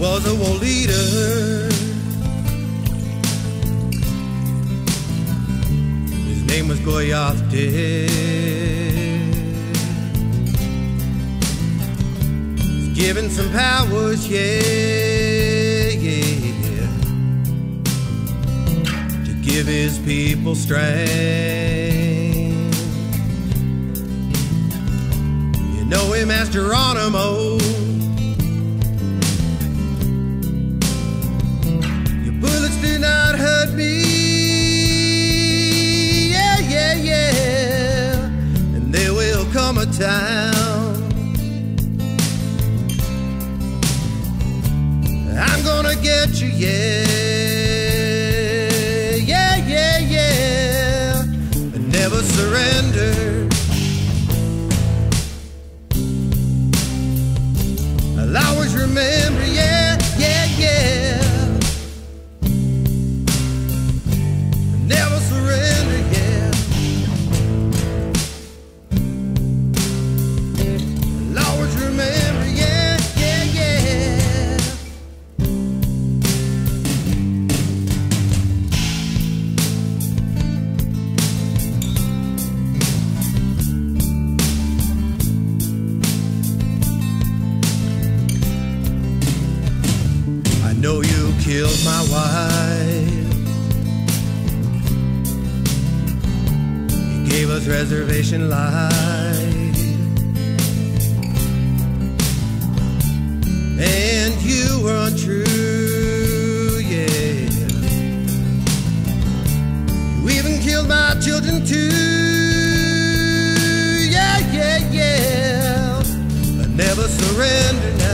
was a war leader. His name was Goyafte. He's given some powers, yeah, yeah, to give his people strength. You know him as Geronimo. Time. I'm gonna get you. Yeah, killed my wife. You gave us reservation life. And you were untrue, yeah. You even killed my children too. Yeah, yeah, yeah. I never surrender now.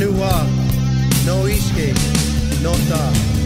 No walk, No escape, no dark.